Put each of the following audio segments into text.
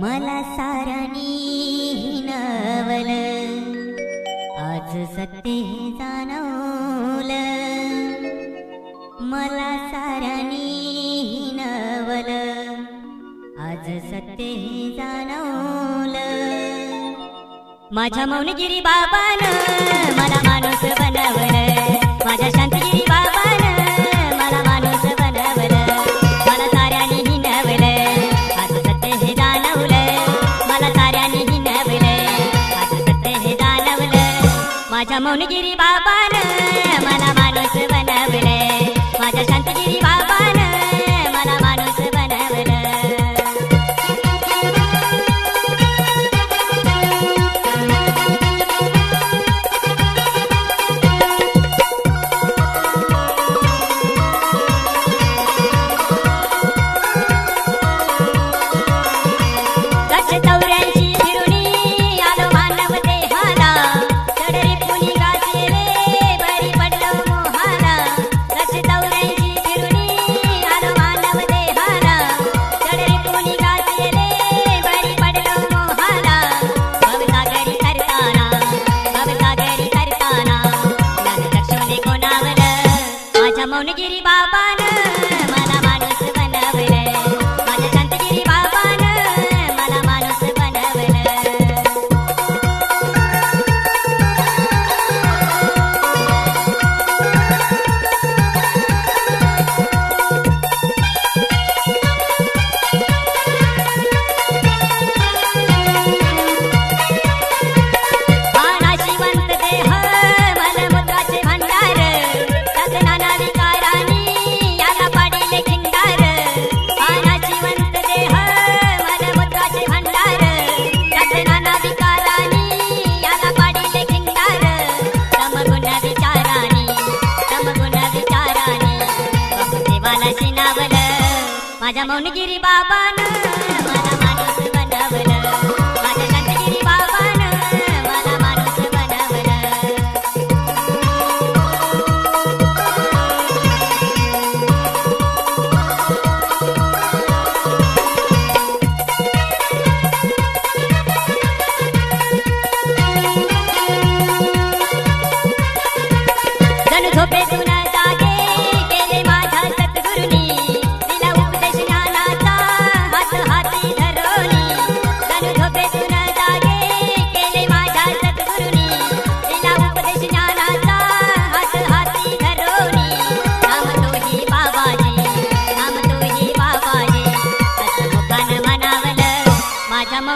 मला सारणी हिनवल. आज सत्य हे जाणवलं. मला सारणी हिनवल. आज सत्य हे जाणवलं. माझ्या मौनगिरी बाबानं माझ्या मौनगिरी बाबान मला माणूस बनवलं. जमवून गिरी बाबान मला माणूस बनवलं. माझ्या मौनगिरी बाबानं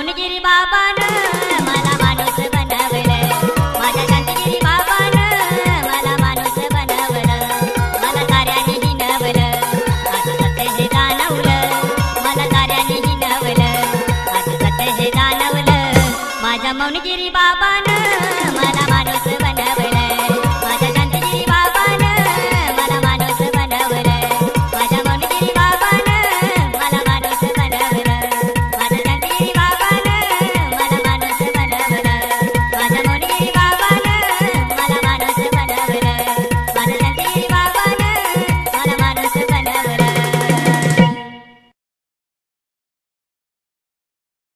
माऊनगिरी बाबानं मला माणूस बनवलं. माझ्या मला माणूस बनवलं. मला ताऱ्याने हिनवलं. माझं सत्य हे जाणवलं. मला ताऱ्याने हिनवलं. माझं सत्य हे जाणवलं. माझ्या मौनगिरी बाबानं मला